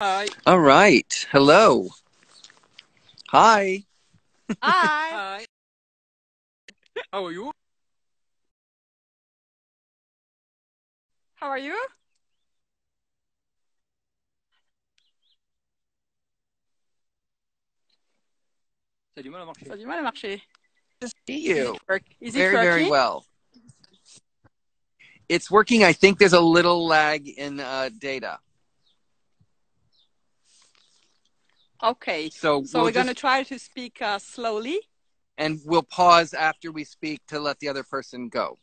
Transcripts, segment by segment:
Hi. All right. Hello. Hi. Hi. Hi. How are you? How are you? Ça a du mal à marcher. Ça a du mal à marcher. To see you. Is it Very, working? very well. It's working. I think there's a little lag in uh, data. Okay. So, So we'll we're going to try to speak uh, slowly. and we'll pause after we speak to let the other person go.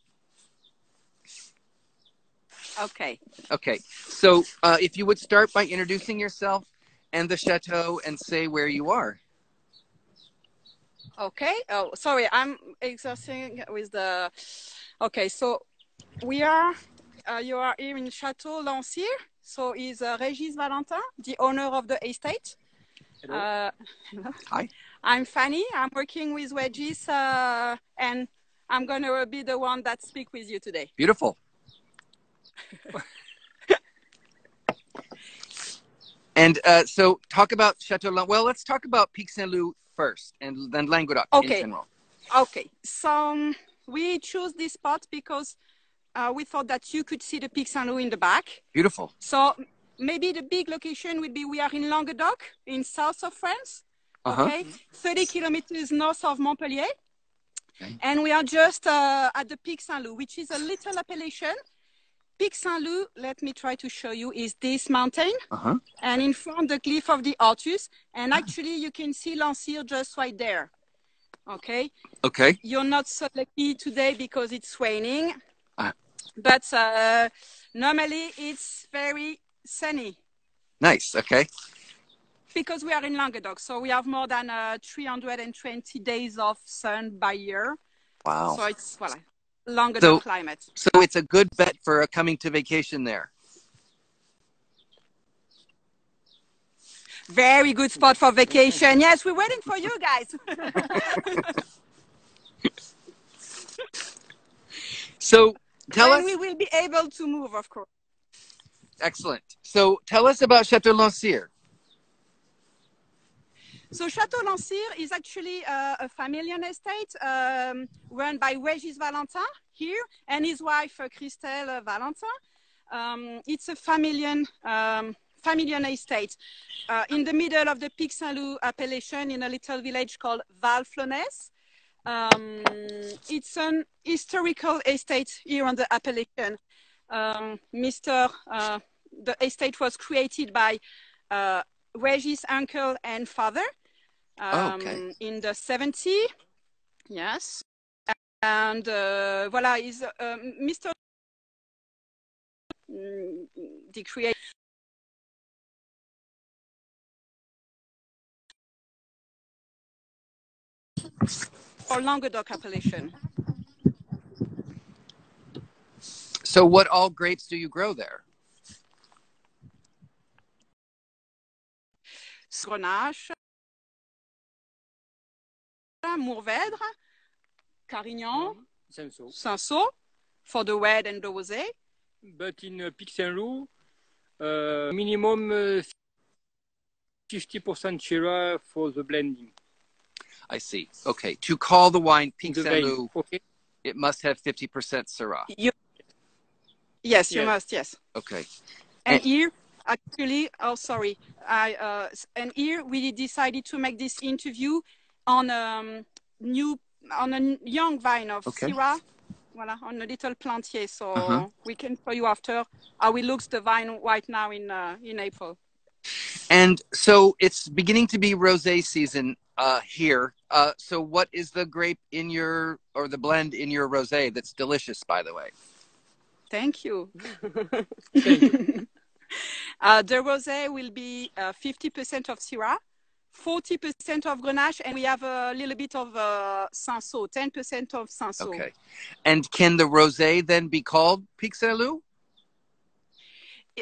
Okay. Okay. So uh, if you would start by introducing yourself and the chateau and say where you are. Okay. Oh, sorry. I'm exhausting with the. Okay. So we are. Uh, you are here in Chateau Lancyre. So is uh, Régis Valentin, the owner of the estate. Uh, Hi. I'm Fanny. I'm working with Regis, uh, and I'm going to be the one that speak with you today. Beautiful. and uh, so talk about Chateau Lan- Well, let's talk about Pic Saint Loup first and then Languedoc Okay. in general. Okay, so um, we chose this spot because uh, we thought that you could see the Pic Saint Loup in the back. Beautiful. So maybe the big location would be we are in Languedoc, in south of France. Uh-huh. Okay, 30 kilometers north of Montpellier. Okay. And we are just uh, at the Pic Saint Loup, which is a little appellation. Pic Saint Loup, let me try to show you, is this mountain. Uh-huh. and in front the cliff of the Hortus. And actually, you can see Lancyre just right there. Okay, Okay. you're not so lucky today because it's raining, Ah. but uh, normally it's very sunny Nice. Okay. because we are in Languedoc. So we have more than uh, 320 days of sun by year. Wow. So it's voilà, Languedoc So- climate. So it's a good bet for uh, coming to vacation there. Very good spot for vacation. Yes, we're waiting for you guys. So tell when us. we will be able to move, of course. Excellent. So tell us about Chateau Lancyre. So Chateau Lancyre is actually uh, a family estate um, run by Regis Valentin here and his wife uh, Christelle Valentin. Um, it's a familian um, estate uh, in the middle of the Pic Saint Loup appellation in a little village called Valflaunès. Um, it's an historical estate here on the appellation. Um, Mr. Uh, the estate was created by uh, Regis' uncle and father Oh, um, okay. in the 70s. Yes. And uh, voila, is uh, Mr. Mm, the creator. For Languedoc appellation. So what all grapes do you grow there? Grenache, Mourvèdre, Carignan, Senso. Cinsault for the red and the rosé. But in uh, Pic Saint Loup, uh, minimum uh, 50% Shiraz for the blending. I see. Okay. To call the wine Pink The Saint. Loup, Okay. it must have 50% Syrah. You, yes, you must, yes. Okay. And And- here, actually, oh, sorry. I, uh, and here we decided to make this interview on um, new, on a young vine of Okay. Syrah. Voilà, on a little plantier. So Uh-huh. we can show you after how it looks the vine right now in, uh, in April. And so it's beginning to be rosé season uh, here. Uh, so what is the grape in your or the blend in your rosé that's delicious, by the way? Thank you. Thank you. uh, the rosé will be uh, 50% of Syrah, 40% of Grenache, and we have a little bit of uh, Cinsault, 10% of Cinsault. Okay. And can the rosé then be called Pic Saint Loup?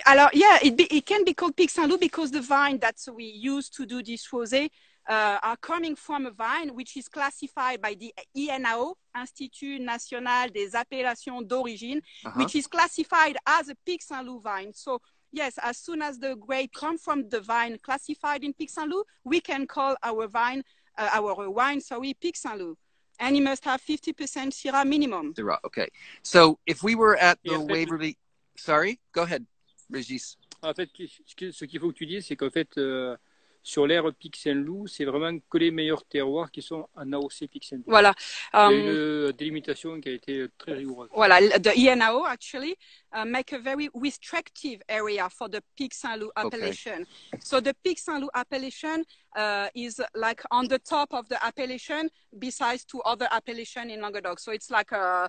Alors, yeah, it, be, it can be called Pic Saint Loup because the vine that we use to do this rosé uh, are coming from a vine which is classified by the INAO, Institut National des Appellations d'Origine, Uh-huh. which is classified as a Pic Saint Loup vine. So yes, as soon as the grape come from the vine classified in Pic Saint Loup, we can call our vine, uh, our wine, sorry, Pic Saint Loup. And it must have 50% Syrah minimum. Syrah, Okay. So if we were at the Yeah, but- Waverly, sorry, go ahead, Regis. En fait, ce que- ce qu'il faut que tu dises, c'est qu'en fait, euh, sur Pic Saint-Loup, c'est vraiment que les meilleurs terroirs qui sont en AOC Pic Saint-Loup. Voilà. Il y a Um, une délimitation qui a été très rigoureuse. Voilà, the ENAO actually uh, make a very restrictive area for the Pic Saint Loup appellation. So the Pic Saint Loup appellation uh, is like on the top of the appellation, besides two other appellation in Languedoc. So it's like a,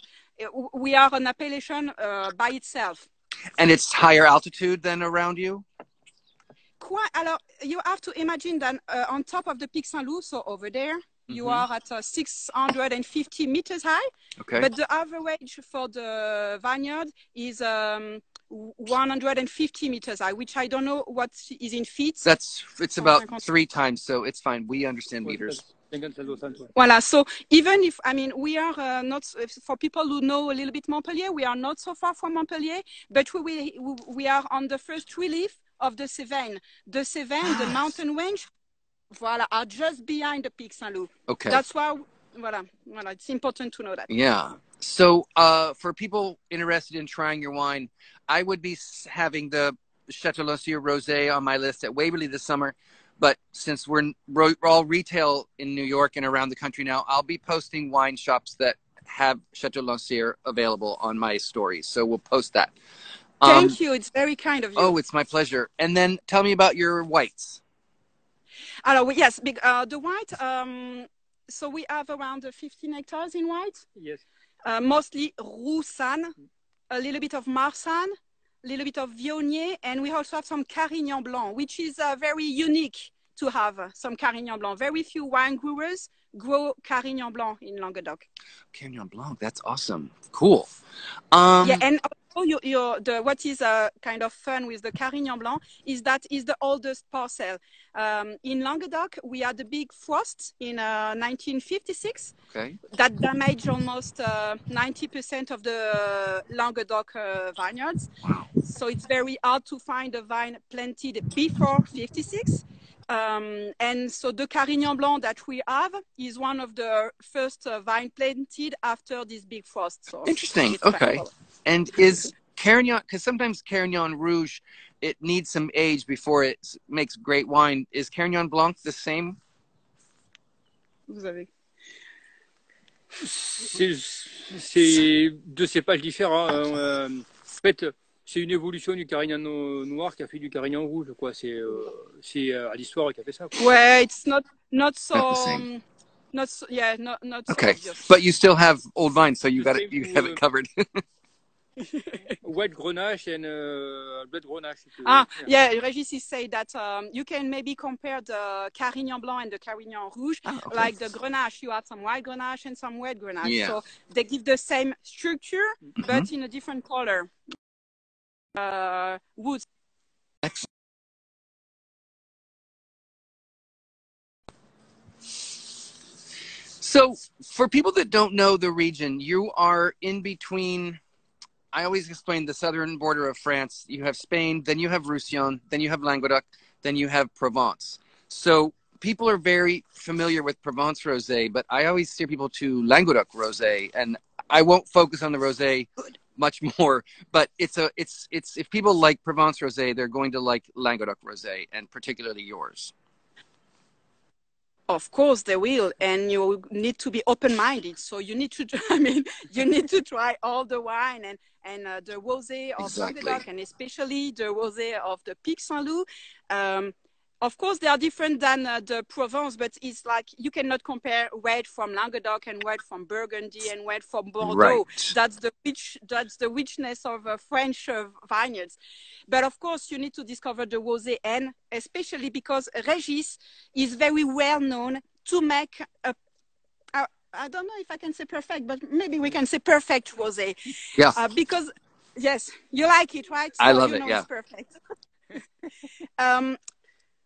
we are an appellation uh, by itself. And it's higher altitude than around you? Quite, alors, you have to imagine that uh, on top of the Pic Saint Loup, so over there, you Mhm. are at uh, 650 meters high. Okay. But the average for the vineyard is um, 150 meters high, which I don't know what is in feet. That's, it's about three times, so it's fine. We understand meters. 50 au centre. Voilà. So even if I mean we are uh, not for people who know a little bit Montpellier, we are not so far from Montpellier, but we we, we are on the first relief of the Cévennes. The Cévennes, the mountain range, voilà, are just behind the Pic Saint Loup. Okay. That's why, voilà, voilà, it's important to know that. Yeah. So, uh, for people interested in trying your wine, I would be having the Chateau Lancyre Rosé on my list at Waverly this summer. But since we're, we're all retail in New York and around the country now, I'll be posting wine shops that have Chateau Lancyre available on my stories. So we'll post that. Um, Thank you. It's very kind of you. Oh, it's my pleasure. And then tell me about your whites. Alors, yes, big, uh, the white. Um, so we have around uh, 15 hectares in white, Yes. uh, mostly Roussanne, a little bit of Marsanne, a little bit of Viognier, and we also have some Carignan Blanc, which is uh, very unique to have uh, some Carignan Blanc. Very few wine growers grow Carignan Blanc in Languedoc. Carignan Blanc. That's awesome. Cool. Um, yeah, and also you, you, the, what is uh, kind of fun with the Carignan Blanc is that is the oldest parcel. Um, in Languedoc, we had a big frost in uh, 1956 okay. that damaged almost uh, 90% of the Languedoc uh, vineyards. Wow. So it's very hard to find a vine planted before 56. Um, and so the Carignan Blanc that we have is one of the first uh, vine planted after this big frost. So Interesting. Okay. of- And is Carignan, because sometimes Carignan Rouge, it needs some age before it makes great wine. Is Carignan Blanc the same? Vous avez- C'est c'est deux cépages différents. hein, euh, en fait, c'est une évolution du Carignan noir qui a fait du Carignan rouge. quoi. C'est euh, c'est, euh, à l'histoire qui a fait ça. quoi. Well, it's not not so. Not the same. Not so, yeah, not not Okay. obvious. But you still have old vines, so you got it. You have it covered. White Grenache and uh, Blood Grenache. Ah, yeah, Regis is say that um, you can maybe compare the Carignan Blanc and the Carignan Rouge. Ah, okay. Like the Grenache, you have some white Grenache and some red Grenache. Yeah. So they give the same structure, Mhm. but in a different color. Uh, wood. Excellent. So, for people that don't know the region, you are in between. I always explain the southern border of France. You have Spain, then you have Roussillon, then you have Languedoc, then you have Provence. So, people are very familiar with Provence rosé, but I always steer people to Languedoc rosé, and I won't focus on the rosé much more. But it's a it's it's if people like Provence rosé, they're going to like Languedoc rosé, and particularly yours. Of course they will, and you need to be open-minded. So you need to, I mean, you need to try all the wine and and uh, the rosé of Exactly. Languedoc, and especially the rosé of the Pic Saint Loup. Um, of course, they are different than uh, the Provence, but it's like you cannot compare red from Languedoc and red from Burgundy and red from Bordeaux. Right. That's the rich, that's the richness of uh, French uh, vineyards. But of course, you need to discover the rosé, and especially because Regis is very well known to make a. a I don't know if I can say perfect, but maybe we can say perfect rosé. Yeah. Uh, because yes, you like it, right? I love you it, know yeah. It's perfect. um,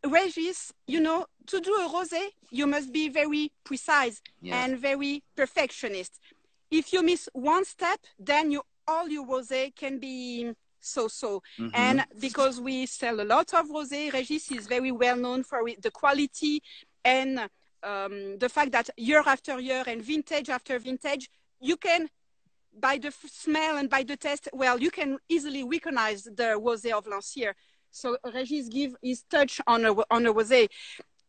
Regis, you know, to do a rosé, you must be very precise Yeah. and very perfectionist. If you miss one step, then you all your rosé can be so-so. Mhm. And because we sell a lot of rosé, Regis is very well known for the quality and um, the fact that year after year and vintage after vintage, you can, by the f- smell and by the taste, well, you can easily recognize the rosé of Lancyre. So Regis give his touch on a on a rosé,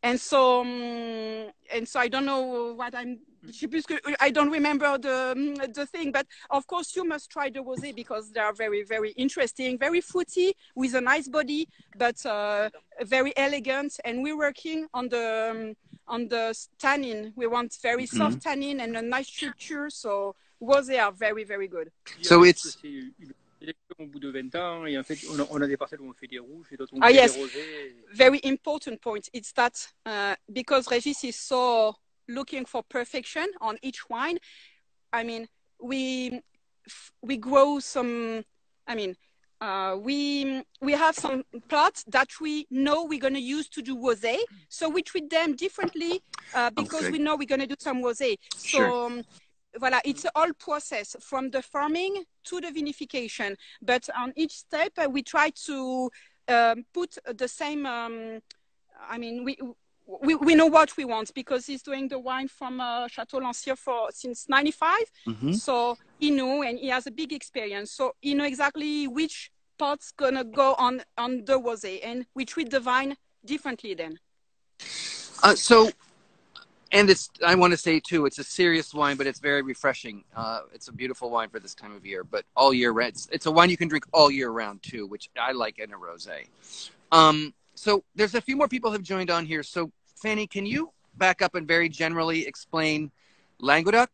and so um, and so I don't know what I'm. je sais plus ce que- I don't remember the mm, the thing, but of course you must try the rosé because they are very very interesting, very fruity with a nice body, but uh, very elegant. And we're working on the um, on the tannin. We want very soft tannin and a nice structure. So rosé are very very good. So it's- C'est une sélection au bout de 20 ans, et en fait, on a, on a des parcelles où on fait des rouges et d'autres où on Ah, fait yes. des rosés. very important point. It's that uh, because Regis is so looking for perfection on each wine. I mean, we we grow some. I mean, uh, we we have some plots that we know we're going to use to do rosé, so we treat them differently uh, because Okay. we know we're going to do some rosé. So. Sure. Voilà, it's a whole process from the farming to the vinification. But on each step, uh, we try to um, put the same. Um, I mean, we, we we know what we want because he's doing the wine from uh, Chateau Lancyre for since '95. Mhm. So he knew, and he has a big experience. So he know exactly which pot's gonna go on on the rosé, and we treat the vine differently then. Uh, so, and it's, I want to say too, it's a serious wine, but it's very refreshing. Uh, it's a beautiful wine for this time of year, but all year round. It's, it's a wine you can drink all year round too, which I like in a rosé. Um, so there's a few more people have joined on here. So Fanny, can you back up and very generally explain Languedoc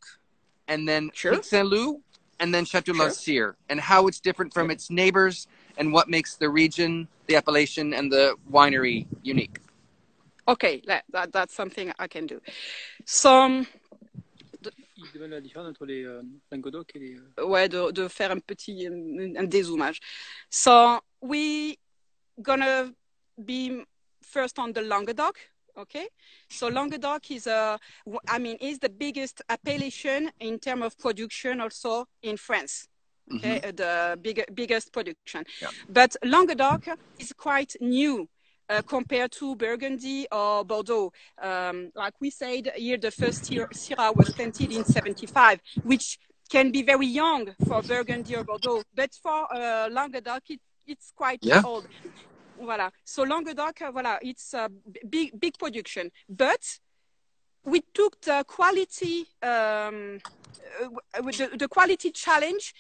and then Sure. Saint Loup and then Chateau Sure. Lancyre and how it's different from its neighbors and what makes the region, the appellation, and the winery unique? Okay, that, that that's something I can do. So Il demande la différence entre les euh, Languedoc et les. euh, ouais, de, de faire un petit un, un dézoomage. So we gonna be first on the Languedoc. Okay, so Languedoc is a, I mean, is the biggest appellation in terms of production also in France. Okay, uh, the big, biggest production. Yeah. But Languedoc is quite new uh, compared to Burgundy or Bordeaux. Um, like we said here, the first Syrah was planted in 75, which can be very young for Burgundy or Bordeaux, but for uh, Languedoc, it, it's quite Yeah. old. Voilà. So Languedoc, uh, voilà, it's a big, big production. But we took the quality, um, uh, the, the quality challenge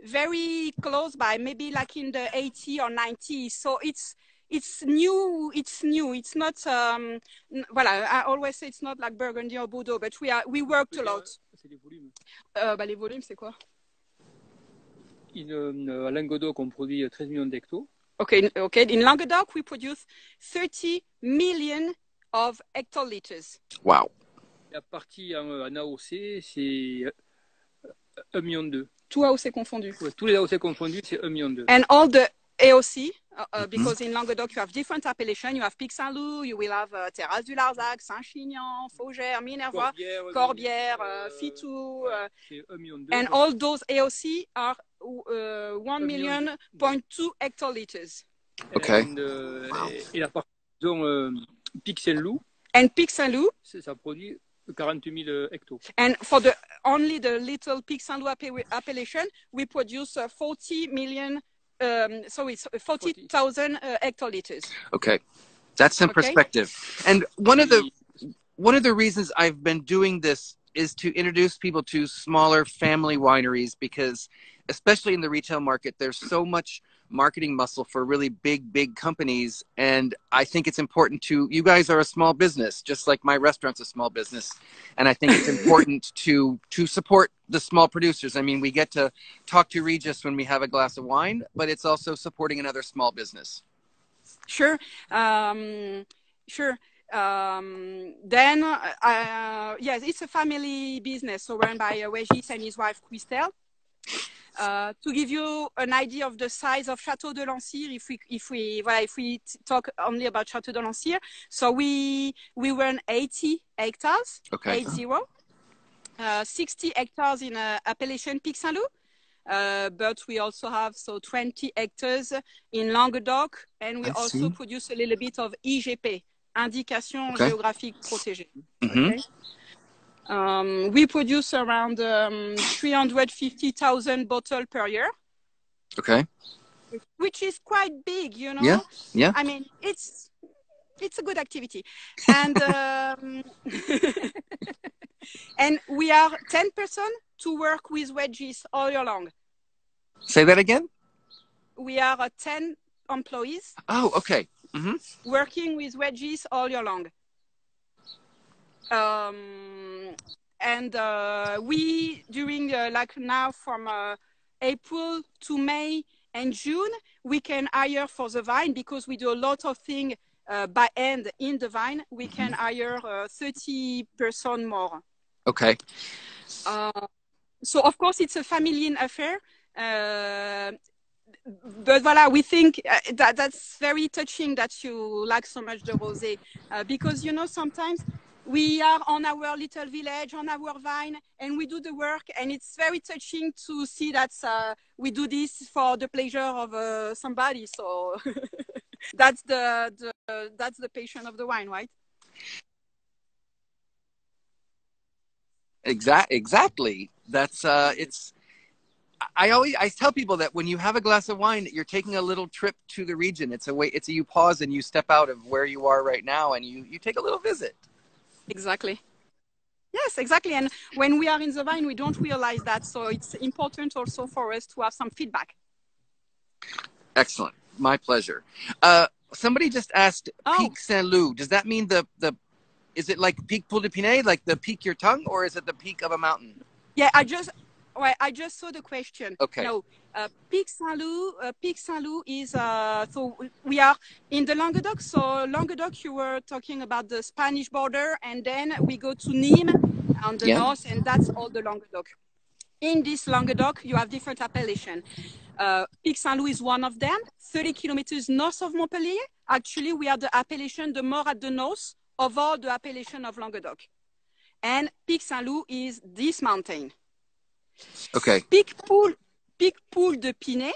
very close by, maybe like in the 80 or 90. So it's it's new. It's new. It's not. Um, n- voilà. I always say it's not like Burgundy or Bordeaux, but we are we worked a lot. C'est des volumes. Euh, bah, les volumes, c'est quoi? Il, euh, à Languedoc, on produit 13 millions d'hectos. Okay, okay. In Languedoc, we produce 30 million of hectoliters. Wow. La partie en, en AOC, c'est 1 million d'eux. Tout AOC confondu. Ouais, tous les AOC confondus, c'est 1 million d'eux. And all the AOC, uh, uh, because in Languedoc you have different appellations. You have Pic Saint-Loup, you will have uh, Terrasse du Larzac, Saint-Chinian, Faugère, Minervois, Corbière, Corbière, euh, uh, Fitou, ouais, uh, c'est 1 million d'eux. and all those AOC are uh, 1 Un million point two hectoliters. Okay. And, euh, Wow. et, et la partie, disons, euh, And Pic Saint-Loup, c'est- ça produit 40 000 hectos. and for the only the little Pic Saint-Loup appe- appellation, we produce uh, 40 million. Um, so it's 40,000 uh, hectoliters. Okay. That's some Okay. perspective. And one of the one of the reasons I've been doing this is to introduce people to smaller family wineries because especially in the retail market there's so much marketing muscle for really big big companies and I think it's important to you guys are a small business just like my restaurant's a small business and I think it's important to to support the small producers. I mean we get to talk to Regis when we have a glass of wine but it's also supporting another small business. Sure. Um, sure. Um, then, uh, yes, it's a family business, so run by uh, Regis and his wife Christelle. Uh, to give you an idea of the size of Chateau de Lancyre, if we if we well, if we talk only about Chateau de Lancyre, so we we run 80 hectares, Okay. eight zero, uh, 60 hectares in uh, appellation Pic Saint Loup, uh, but we also have so 20 hectares in Languedoc, and we I also see. produce a little bit of IGP, Indication Okay. Géographique Protégée. Mhm. Okay. Um, we produce around um, 350,000 bottles per year, Okay. which is quite big, you know. Yeah, yeah. I mean, it's it's a good activity, and um, and we are 10 person to work with Regis all year long. Say that again. We are uh, 10 employees Oh, okay. hmm working with Regis all year long. Um, and uh, we, during uh, like now from uh, April to May and June, we can hire for the vine because we do a lot of things uh, by hand in the vine. We can hire uh, 30 person more. Okay. Uh, so of course it's a family affair. Uh, but voila, we think uh, that that's very touching that you like so much the rosé uh, because you know sometimes we are on our little village on our vine and we do the work and it's very touching to see that uh, we do this for the pleasure of uh, somebody. So that's the, the that's the passion of the wine, right? Exact. Exactly. That's uh. It's. I always I tell people that when you have a glass of wine, you're taking a little trip to the region. It's a way. It's a you pause and you step out of where you are right now, and you you take a little visit. Exactly. Yes, exactly. And when we are in the vine, we don't realize that. So it's important also for us to have some feedback. Excellent. My pleasure. Uh, somebody just asked Oh. Peak Saint Loup. Does that mean the the? Is it like Picpoul de Pinet, like the peak your tongue, or is it the peak of a mountain? Yeah, I just well, I just saw the question. Okay. No, uh, Pic Saint Loup. Uh, Pic Saint Loup is uh, so we are in the Languedoc. So Languedoc, you were talking about the Spanish border, and then we go to Nîmes on the Yeah. north, and that's all the Languedoc. In this Languedoc, you have different appellation. Uh, Pic Saint Loup is one of them, 30 kilometers north of Montpellier. Actually, we are the appellation the more at the north of all the appellation of Languedoc. And Pic Saint Loup is this mountain. Okay. Pic Poule, Pic Poule de Pinet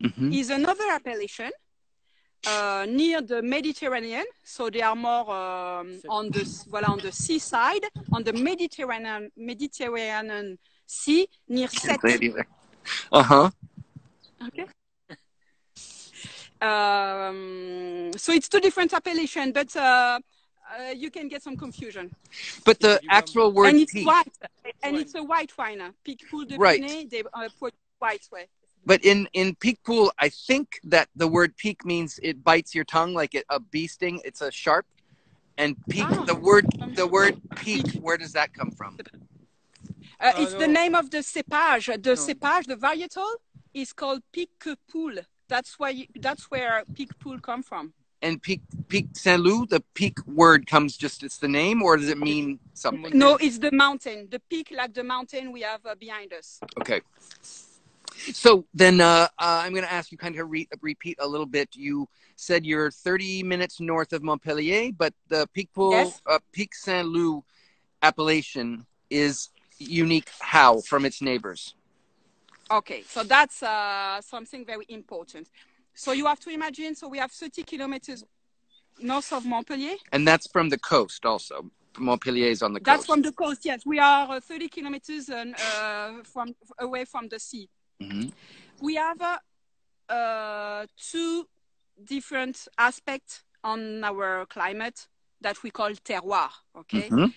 hmm is another appellation uh, near the Mediterranean. So they are more um, on the well, on the seaside, on the Mediterranean Mediterranean Sea near Can't Sète. say it either. Uh huh. Okay. Um, so it's two different appellations, but uh, uh, you can get some confusion. But the actual word and it's peak. white, and it's a white wine. Pic Poule de Right. Pinet, they uh, put white way. But in in peak pool, I think that the word peak means it bites your tongue like it, a bee sting. It's a sharp. And peak, Ah. the word the word peak, where does that come from? Uh, it's the no. name of the cepage. The No. cepage, the varietal, is called Pic Poule. That's why you, that's where Picpoul come from. And peak peak Saint Loup, the peak word comes just it's the name, or does it mean something? No, it's the mountain. The peak, like the mountain we have uh, behind us. Okay. So then uh, uh, I'm going to ask you kind of re- repeat a little bit. You said you're 30 minutes north of Montpellier, but the Picpoul, Yes. uh, Pic Saint Loup appellation is unique how from its neighbors? Okay, so that's uh, something very important. So you have to imagine. So we have 30 kilometers north of Montpellier. And that's from the coast also. Montpellier is on the That's coast. That's from the coast. Yes, we are uh, 30 kilometers uh, uh, from away from the sea. Mhm. we have uh, uh, two different aspects on our climate that we call terroir. Okay. Mhm.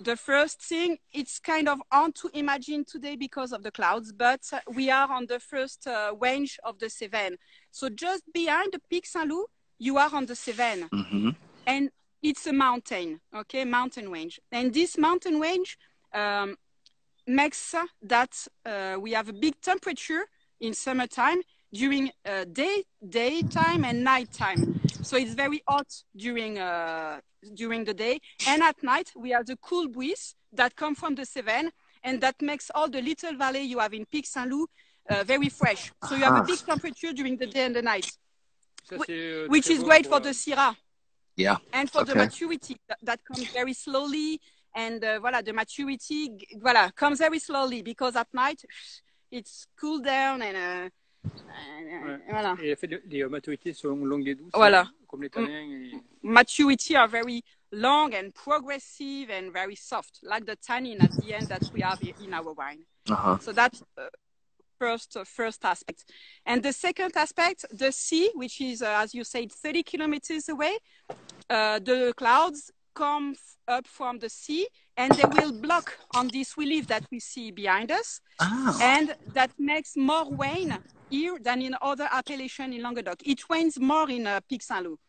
The first thing, it's kind of hard to imagine today because of the clouds, but we are on the first uh, range of the Cévennes. So just behind the Pic Saint Loup, you are on the Cévennes Mhm. and it's a mountain, okay, mountain range. And this mountain range um, makes that uh, we have a big temperature in summertime during uh, day daytime and nighttime. So it's very hot during uh, during the day, and at night we have the cool breeze that come from the Cévennes, and that makes all the little valley you have in Pic Saint Loup uh, very fresh. So you have a Ah. big temperature during the day and the night, Ça, c'est, euh, which is great for euh, the Syrah Yeah. and for the maturity that, that comes very slowly and uh, voilà the maturity voilà comes very slowly because at night it's cool down and, uh, uh, Ouais. voilà. Et elle fait de- des euh, maturités selon longue et douce. Voilà. Comme les tanins. Et... maturity are very long and progressive and very soft, like the tannin at the end that we have in our wine. Uh-huh. So that's uh, first uh, first aspect. And the second aspect, the sea, which is uh, as you said, 30 kilometers away. Uh, the clouds come up from the sea and they will block on this relief that we see behind us Oh. and that makes more rain here than in other appellation in Languedoc. It rains more in uh, Pic Saint Loup,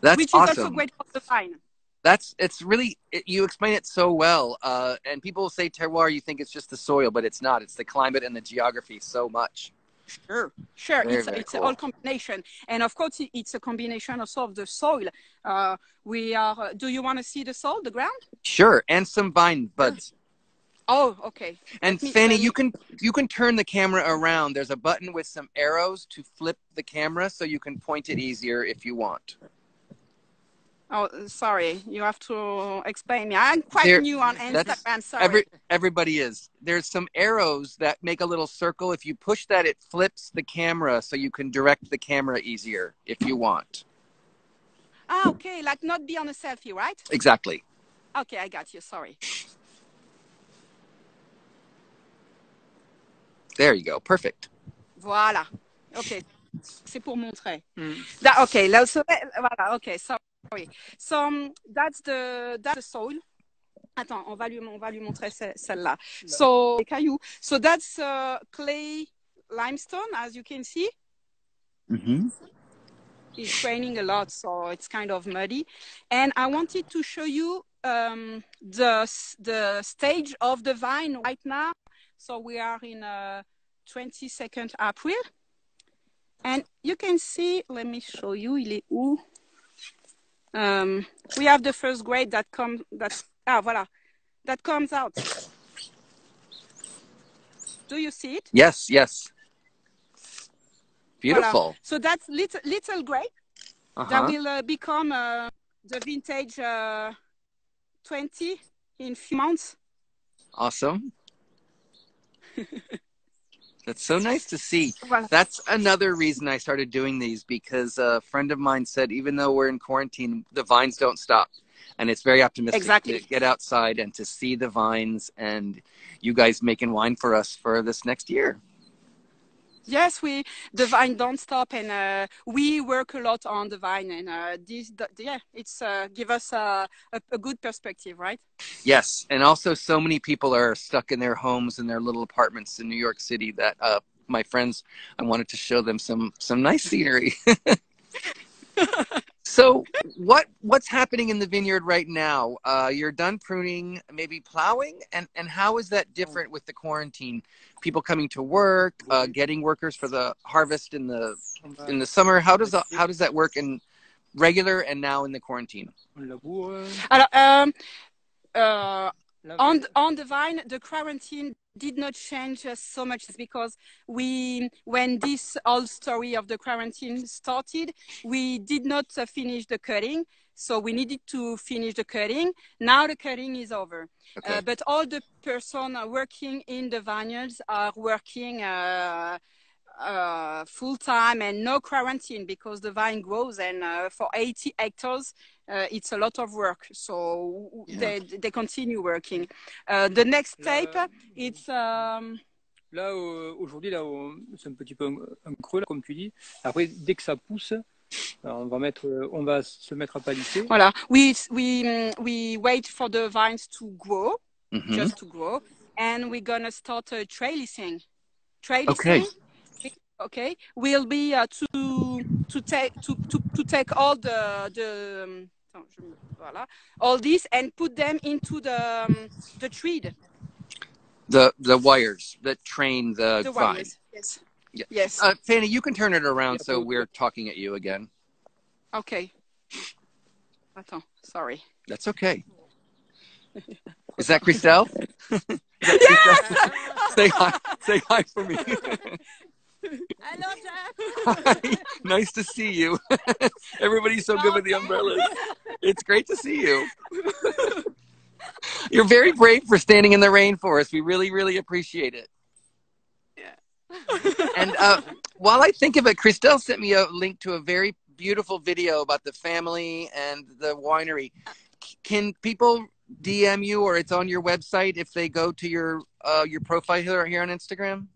That's which is awesome. also great for the vine. That's it's really it, you explain it so well. Uh, and people say terroir, you think it's just the soil, but it's not. It's the climate and the geography so much. Sure, sure. Very, it's very it's cool. all combination, and of course it's a combination also of the soil. Uh, we are. Do you want to see the soil, the ground? Sure, and some vine buds. Oh, okay. And me- Fanny, let you can you can turn the camera around. There's a button with some arrows to flip the camera, so you can point it easier if you want. Oh, sorry. You have to explain me. I'm quite There- new on Instagram. Sorry. Every everybody is. There's some arrows that make a little circle. If you push that, it flips the camera, so you can direct the camera easier if you want. ah, okay. Like not be on a selfie, right? Exactly. Okay, I got you. Sorry. There you go. Perfect. Voilà. Ok. C'est pour montrer. Mm. Okay. Là, so, voilà. Okay. Sorry. So um, that's the that's the soil. Attends, on va lui on va lui montrer celle-là. So les cailloux. So that's uh, clay limestone, as you can see. Mm-hmm. It's raining a lot, so it's kind of muddy. And I wanted to show you um, the the stage of the vine right now. So we are in uh, 22nd April, and you can see. Let me show you. Il est où? Um, we have the first grade that comes. That ah voilà, that comes out. Do you see it? Yes. Yes. Beautiful. So that's little little grape. that Uh-huh. will uh, become uh, the vintage uh, 20 in few months. Awesome. That's so nice to see. That's another reason I started doing these because a friend of mine said even though we're in quarantine, the vines don't stop. And it's very optimistic Exactly. to get outside and to see the vines and you guys making wine for us for this next year. Yes, we the vine don't stop, and uh, we work a lot on the vine, and uh, this the, yeah, it's uh, give us a, a, a good perspective, right? Yes, and also so many people are stuck in their homes and their little apartments in New York City that uh, my friends, I wanted to show them some some nice scenery. so, what what's happening in the vineyard right now? Uh, you're done pruning, maybe plowing, and and how is that different with the quarantine? People coming to work, uh, getting workers for the harvest in the in the summer. How does that, how does that work in regular and now in the quarantine? Alors, um, uh, on on the vine the quarantine did not change us so much because we when this whole story of the quarantine started we did not uh, finish the cutting. So we needed to finish the cutting. Now the cutting is over. Okay. uh, but all the person working in the vineyards are working uh, uh, full time and no quarantine because the vine grows and uh, for 80 hectares uh, it's a lot of work so Yeah. they, they continue working uh, the next Là, tape it's um, Là, euh, aujourd'hui, là, on- c'est un petit peu un, un creux, là, comme tu dis. Après, dès que ça pousse, alors, on va mettre, euh, on va se mettre à palisser. voilà we we mm, we wait for the vines to grow Mhm. just to grow and we're gonna start uh, trellising trellising Okay. Okay will be uh, to to take to, to to take all the the um, attends, je me- voilà, all this and put them into the um, the tree The the wires that train the, the vine. wires yes Yeah. yes Uh, Fanny, you can turn it around Yeah, so we're talking at you again. okay attends sorry That's okay. Is that Christelle? Is that Christelle? say hi. Say hi for me. hello Jeff hi. Nice to see you. Everybody's so good with the umbrellas. It's great to see you. You're very brave for standing in the rain for us. We really, really appreciate it. Yeah. And uh, while I think of it, Christelle sent me a link to a very beautiful video about the family and the winery. Can people DM you, or it's on your website if they go to your uh, your profile here, here on Instagram?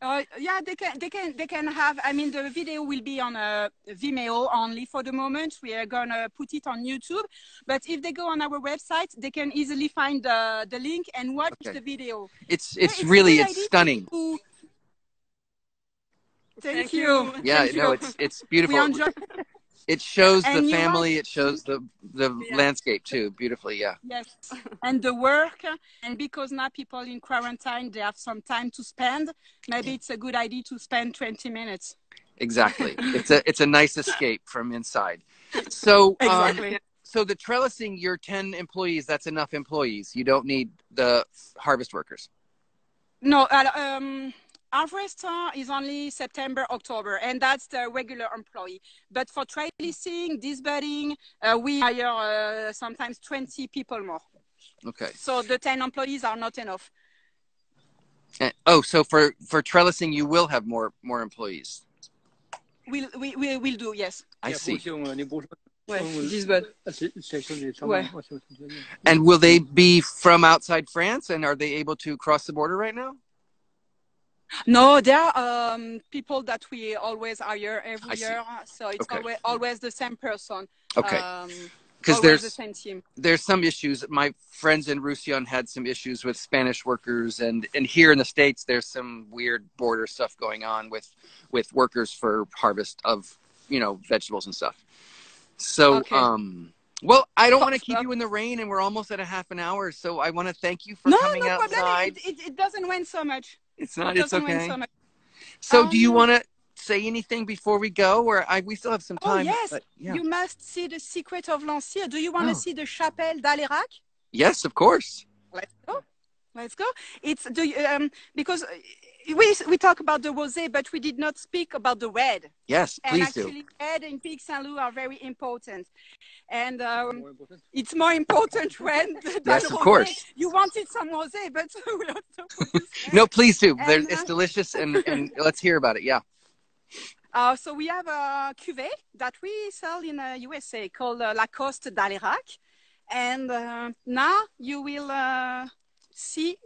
Uh, yeah, they can, they can, they can have. I mean, the video will be on uh, Vimeo only for the moment. We are gonna put it on YouTube, but if they go on our website, they can easily find the the link and watch Okay. the video. It's Yeah, it's really it's stunning. to- Thank, Thank you. you. Yeah, Thank no, you. it's it's We beautiful. It shows the And you family. It shows the the Yeah. landscape too, beautifully. Yeah. Yes, and the work, and because now people in quarantine, they have some time to spend. Maybe it's a good idea to spend 20 minutes. Exactly. it's a it's a nice escape from inside. So um, so the trellising, your ten employees, that's enough employees. You don't need the harvest workers. No, uh, um, harvester is only September, October, and that's the regular employee. But for trellising, disbudding, uh, we hire uh, sometimes 20 people more. Okay. So the 10 employees are not enough. And, oh, so for for trellising, you will have more more employees. We'll, we, we will do, yes. I see. aussi, on a des bourgeois. Ouais, On- 10 buds. C'est- c'est- c'est- c'est- Ouais. ouais, c'est- c'est- c'est- And will they be from outside France? And are they able to cross the border right now? No, there are um, people that we always hire every I see. year. So it's Okay. always, always the same person. Okay. Um, Because always there's the same team. there's some issues. My friends in Roussillon had some issues with Spanish workers, and and here in the states, there's some weird border stuff going on with with workers for harvest of you know vegetables and stuff. So, Okay. um, well, I don't want to keep you in the rain, and we're almost at a half an hour. So I want to thank you for No, coming no problem. outside. It, it, it doesn't rain so much. It's not. it It's okay. so much. So, do you Um, want to say anything before we go, or I we still have some time? Oh, yes. but- yeah. You must see the secret of Lancyre. Do you want to Oh. see the chapelle d'Alérac? Yes, of course. Let's go. Let's go. It's do you, um, because we we talk about the rosé, but we did not speak about the red. Yes, And please do. actually, red and Pic Saint Loup are very important. And um, More important. it's more important red than Yes, of rosé. course. You wanted some rosé, but we have to produce No, please do. And, it's uh, delicious, and, and let's hear about it. Yeah. Uh, so we have a cuvée that we sell in the USA called uh, Lacoste d'Alérac. And uh, now you will uh, see.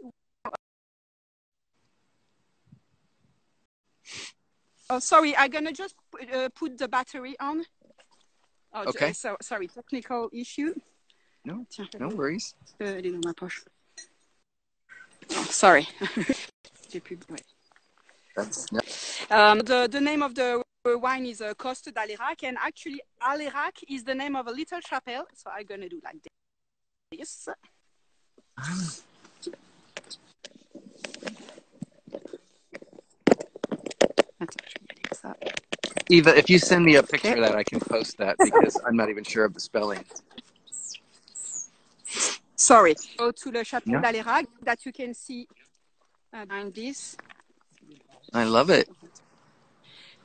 Oh, sorry, I'm going to just uh, put the battery on. Oh, Okay. So, sorry, technical issue. No, Tiens, No worries. euh, elle est dans ma poche. Oh, sorry. J'ai plus- ouais. That's Um, the, the name of the wine is uh, Coste d'Alérac, and actually, Alérac is the name of a little chapel. So I'm going to do like this. Attends, je vais y aller comme ça. Eva. If you send me a picture of that, I can post that because I'm not even sure of the spelling. Sorry. Go to the chapel Yeah. d'Alérac that you can see uh, behind this. I love it.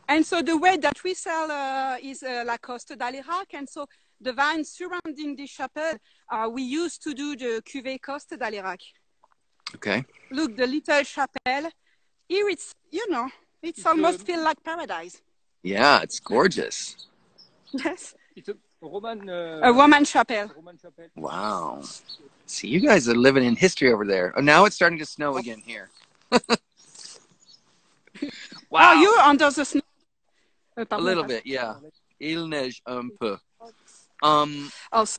And so the way that we sell uh, is uh, La Coste d'Alérac. And so the vines surrounding the chapel, uh, we used to do the cuvée Coste d'Alérac. Okay. Look, the little chapel. Here it's, you know, it's It's, almost feel like paradise. Yeah, it's gorgeous. Yes. It's a Roman. Uh, A Roman chapel. Roman chapel. Wow. See, you guys are living in history over there. Oh, now it's starting to snow again here. wow. Oh, you're under the snow. Uh, a little bit, yeah. Il neige un peu. Um, Oh, s-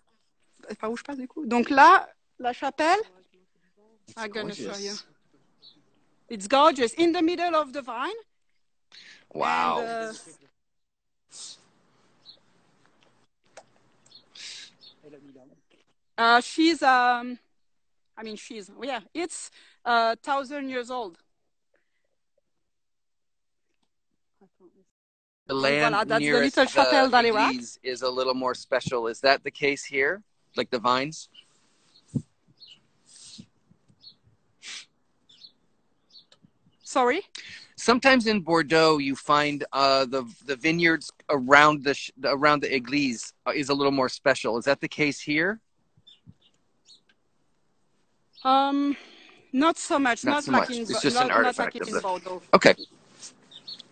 par où je passe du coup? Donc là, la chapelle. I'm gonna show you. It's gorgeous in the middle of the vine. Wow. And, uh, Elle a mis là. Uh, she's, um, I mean, she's, yeah, it's a uh, thousand years old. the land Voilà, that's the nearest little chapelle the d'Alérac. Is a little more special. Is that the case here? Like the vines? Sorry? Sometimes in Bordeaux, you find uh, the the vineyards around the sh- around the Église uh, is a little more special. Is that the case here? Um, not so much. Not Not, so like much. in It's just an not, not artifact like of the- Bordeaux. Okay.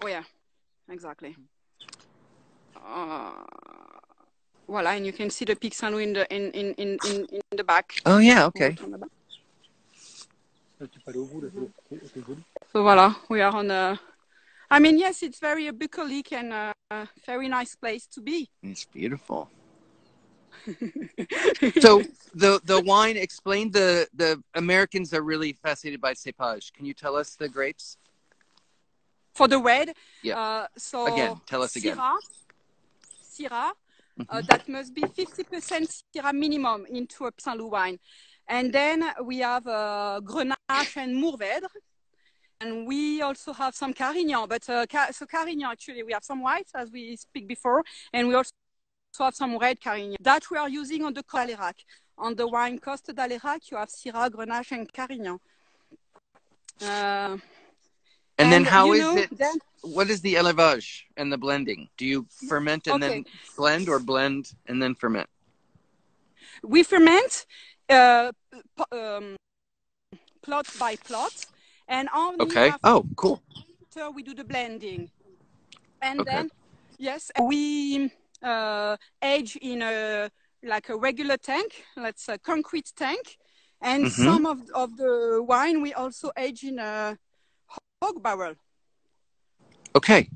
Oh yeah, exactly. Uh, voila, and you can see the Pic Saint Louis in the in in in in, in the back. Oh yeah. Okay. So voila, we are on a. I mean, yes, it's very bucolic and a very nice place to be. It's beautiful. So the the wine. Explain the the Americans are really fascinated by cépage. Can you tell us the grapes? for the red. Yeah. Uh, so Again, tell us again. Syrah, Syrah, uh, Mhm. that must be 50% Syrah minimum into a Saint Loup wine. And then we have uh, Grenache and Mourvèdre. And we also have some Carignan, but uh, Ca- so Carignan actually we have some whites as we speak before, and we also have some red Carignan that we are using on the Coste d'Aleyrac. On the wine Coste d'Aleyrac, you have Syrah, Grenache, and Carignan. Uh, And, then how you know, it? then- what is the élevage and the blending? Do you ferment and then blend, or blend and then ferment? we ferment uh, um, plot by plot, and only Okay. after Oh, cool. we do the blending. And Okay. then, yes, we uh, age in a like a regular tank, let's a concrete tank, and Mhm. some of of the wine we also age in a hog barrel. Okay.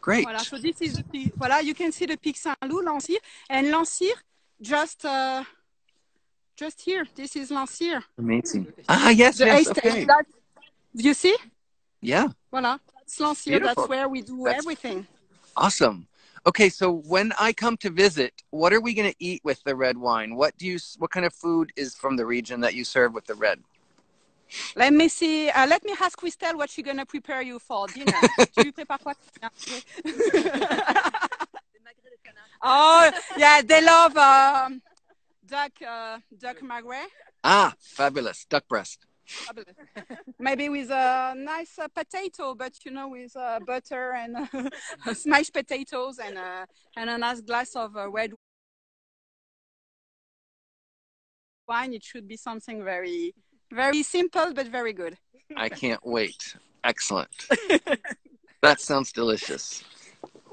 Great. Voilà, so this is the, voilà, you can see the Pic Saint Loup, Lancyre, and Lancyre just uh, just here. This is Lancyre. Amazing. Ah, yes, The yes. Okay. that, you see? Yeah. Voilà, that's Lancyre. Beautiful. That's where we do That's- everything. Awesome. Okay, so when I come to visit, what are we going to eat with the red wine? What do you? What kind of food is from the region that you serve with the red? Let me see. Uh, let me ask Christelle what she's gonna prepare you for dinner. tu lui prépares quoi Oh, yeah, they love um, duck, uh, duck magret. Ah, fabulous. Duck breast. Maybe with a nice uh, potato, but you know, with uh, butter and uh, smashed potatoes and uh, and a nice glass of uh, red wine. It should be something very, very simple but very good. I can't wait. Excellent. that sounds delicious.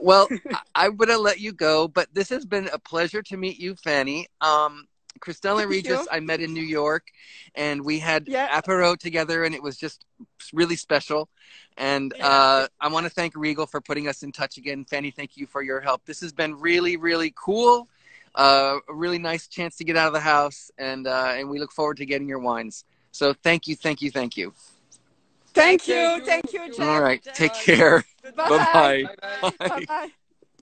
Well, I- going to let you go, but this has been a pleasure to meet you, Fanny. Um, Christelle and Regis. I met in New York, and we had Yeah. apero together, and it was just really special. And uh, I want to thank Regal for putting us in touch again. Fanny, thank you for your help. This has been really, really cool. Uh, a really nice chance to get out of the house, and uh, and we look forward to getting your wines. So thank you, thank you, thank you. Thank Thank you, you. thank you, Jeff. All right, take care. Bye. Bye-bye. Bye bye. Bye bye.